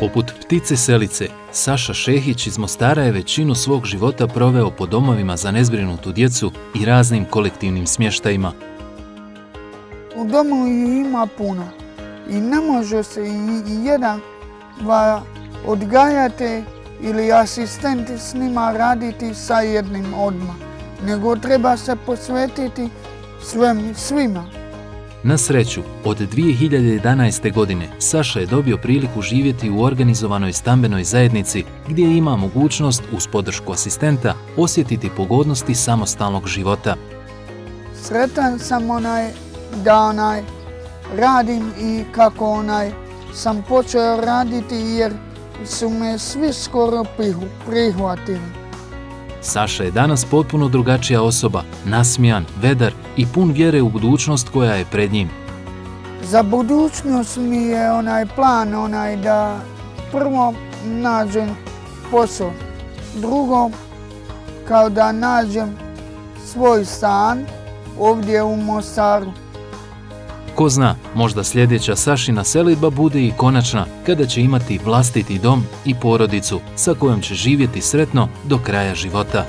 Poput ptice selice, Saša Šehić iz Mostara je većinu svog života proveo po domovima za nezbrinutu djecu i raznim kolektivnim smještajima. U domu ima puno i ne može se i jedan odgajate ili asistenti s njima raditi sa jednim odmah, nego treba se posvetiti svima. Na sreću, od 2011. godine Saša je dobio priliku živjeti u organizovanoj stambenoj zajednici gdje ima mogućnost uz podršku asistenta osjetiti pogodnosti samostalnog života. Sretan sam onaj da onaj radim i kako onaj sam počeo raditi jer su me svi skoro prihvatili. Saša je danas potpuno drugačija osoba, nasmijan, vedar i pun vjere u budućnost koja je pred njim. Za budućnost mi je onaj plan onaj da prvo nađem posao, drugo kao da nađem svoj stan ovdje u Mostaru. Ko zna, možda sljedeća Sašina selidba bude i konačna kada će imati vlastiti dom i porodicu sa kojom će živjeti sretno do kraja života.